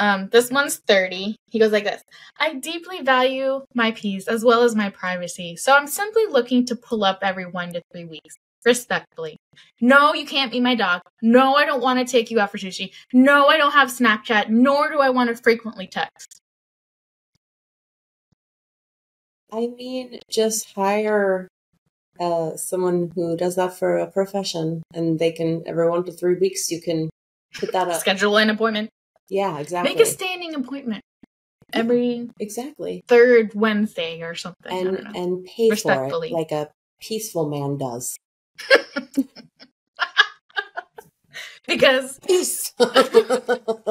Um, this one's 30. He goes like this I deeply value my peace as well as my privacy, so I'm simply looking to pull up every one to three weeks. Respectfully. No, you can't be my dog. No, I don't want to take you out for sushi. No, I don't have Snapchat, nor do I want to frequently text. I mean, just hire uh, someone who does that for a profession, and they can every one to three weeks you can put that up. Schedule an appointment. Yeah, exactly. Make a standing appointment every exactly third Wednesday or something. and and pay for it Respectfully. like a peaceful man does. because Peace.